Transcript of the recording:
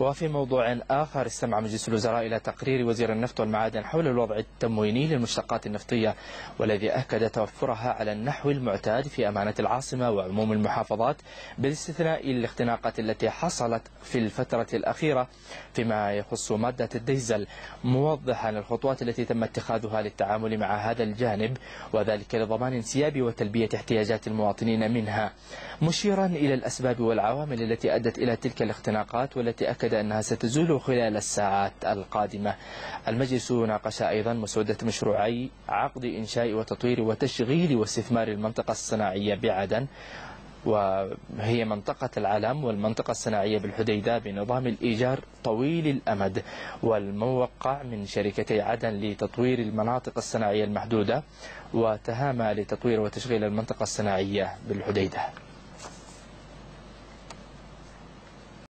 وفي موضوع آخر استمع مجلس الوزراء إلى تقرير وزير النفط والمعادن حول الوضع التمويني للمشتقات النفطية والذي أكد توفرها على النحو المعتاد في أمانة العاصمة وعموم المحافظات بالاستثناء الاختناقات التي حصلت في الفترة الأخيرة فيما يخص مادة الديزل موضحا الخطوات التي تم اتخاذها للتعامل مع هذا الجانب وذلك لضمان انسياب وتلبية احتياجات المواطنين منها. مشيرا إلى الأسباب والعوامل التي أدت إلى تلك الاختناقات والتي أكد أنها ستزول خلال الساعات القادمة. المجلس ناقش أيضا مسودة مشروعي عقد إنشاء وتطوير وتشغيل واستثمار المنطقة الصناعية بعدن وهي منطقة العلم والمنطقة الصناعية بالحديدة بنظام الإيجار طويل الأمد والموقع من شركتي عدن لتطوير المناطق الصناعية المحدودة وتهامى لتطوير وتشغيل المنطقة الصناعية بالحديدة.